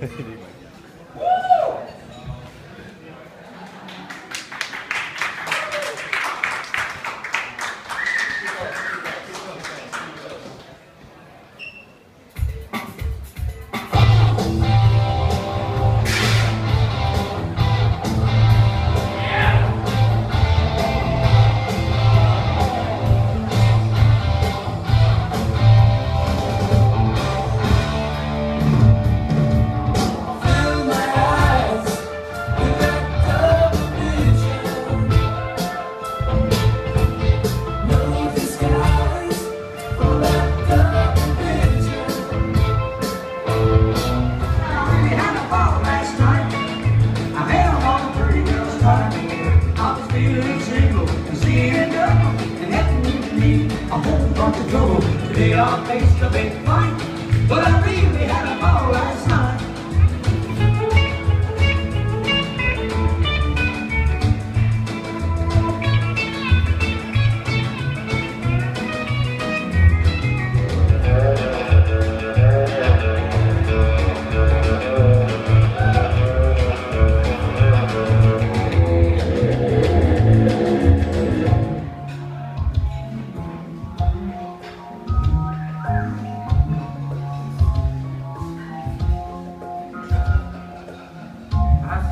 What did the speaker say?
ヘヘヘ。out the trouble. They are face to face.